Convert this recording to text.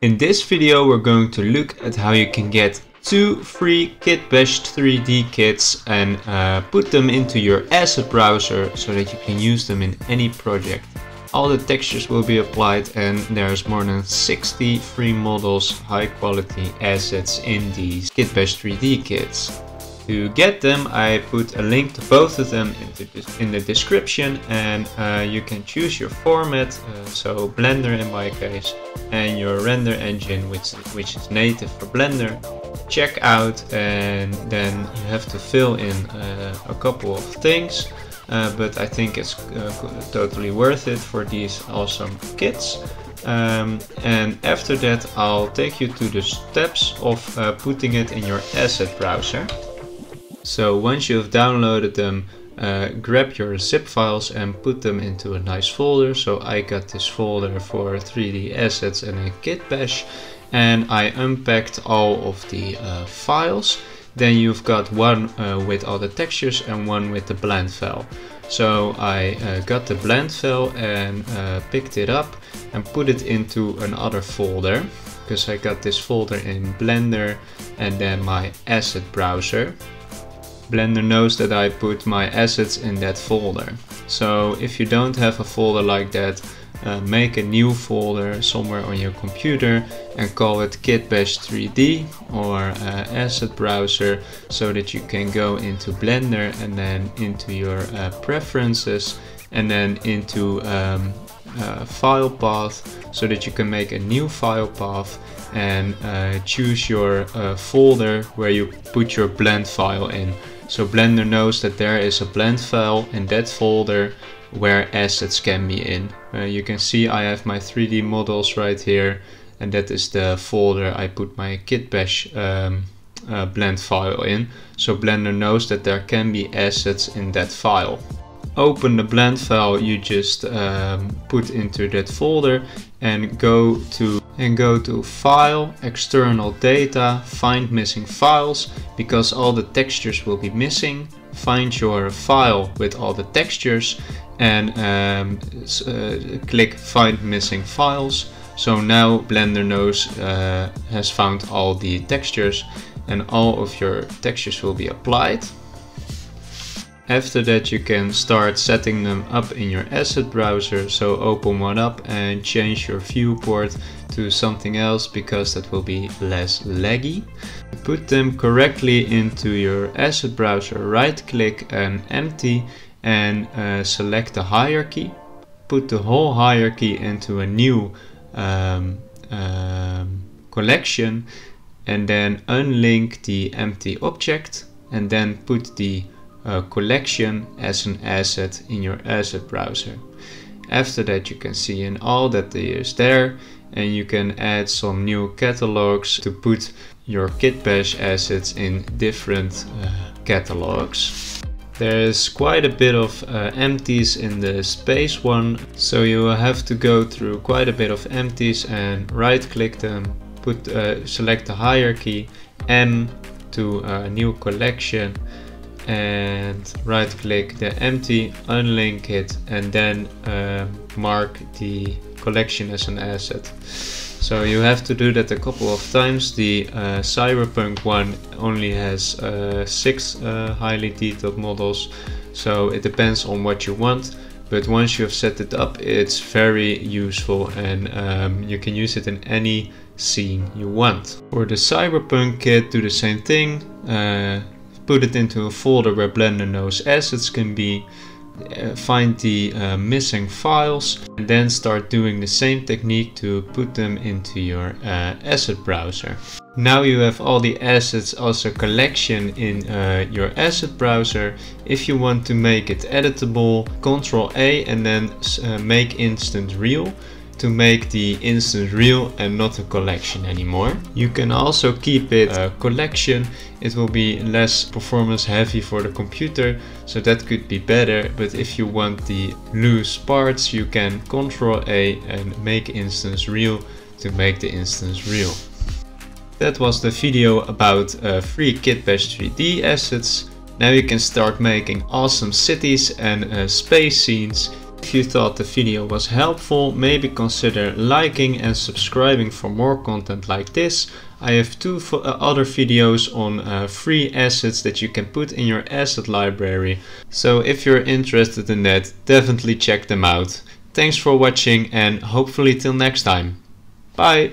In this video we're going to look at how you can get two free Kitbash 3D kits and uh, put them into your asset browser so that you can use them in any project. All the textures will be applied and there's more than 60 free models, high quality assets in these Kitbash 3D kits. To get them, I put a link to both of them in the description and uh, you can choose your format, uh, so Blender in my case, and your render engine, which, which is native for Blender. Check out and then you have to fill in uh, a couple of things, uh, but I think it's uh, totally worth it for these awesome kits. Um, and after that I'll take you to the steps of uh, putting it in your asset browser. So once you have downloaded them, uh, grab your zip files and put them into a nice folder. So I got this folder for 3D assets and a kit bash and I unpacked all of the uh, files. Then you've got one uh, with all the textures and one with the blend file. So I uh, got the blend file and uh, picked it up and put it into another folder because I got this folder in Blender and then my asset browser. Blender knows that I put my assets in that folder. So if you don't have a folder like that, uh, make a new folder somewhere on your computer and call it kitbash 3d or uh, asset browser so that you can go into blender and then into your uh, preferences and then into um, uh, file path so that you can make a new file path and uh, choose your uh, folder where you put your blend file in so Blender knows that there is a blend file in that folder where assets can be in. Uh, you can see I have my 3D models right here and that is the folder I put my kitbash um, uh, blend file in. So Blender knows that there can be assets in that file. Open the blend file you just um, put into that folder and go to and go to File, External Data, Find Missing Files, because all the textures will be missing. Find your file with all the textures and um, uh, click Find Missing Files. So now Blender knows, uh, has found all the textures and all of your textures will be applied. After that you can start setting them up in your asset browser. So open one up and change your viewport to something else because that will be less laggy. Put them correctly into your asset browser, right click and empty and uh, select the hierarchy. Put the whole hierarchy into a new um, um, collection and then unlink the empty object and then put the uh, collection as an asset in your asset browser. After that you can see in all that is there and you can add some new catalogs to put your kitbash assets in different uh, catalogs. There's quite a bit of uh, empties in the space one, so you will have to go through quite a bit of empties and right click them, put uh, select the hierarchy M to a new collection and right click the empty, unlink it and then uh, mark the collection as an asset. So you have to do that a couple of times. The uh, Cyberpunk one only has uh, six uh, highly detailed models, so it depends on what you want. But once you have set it up, it's very useful and um, you can use it in any scene you want. For the Cyberpunk kit, do the same thing. Put it into a folder where Blender knows assets can be, uh, find the uh, missing files, and then start doing the same technique to put them into your uh, asset browser. Now you have all the assets as a collection in uh, your asset browser. If you want to make it editable, Ctrl A and then uh, make instance real to make the instance real and not a collection anymore. You can also keep it a collection. It will be less performance heavy for the computer, so that could be better. But if you want the loose parts, you can Ctrl A and make instance real to make the instance real. That was the video about uh, free Kitbash 3D assets. Now you can start making awesome cities and uh, space scenes If you thought the video was helpful, maybe consider liking and subscribing for more content like this. I have two uh, other videos on uh, free assets that you can put in your asset library. So if you're interested in that, definitely check them out. Thanks for watching and hopefully till next time. Bye!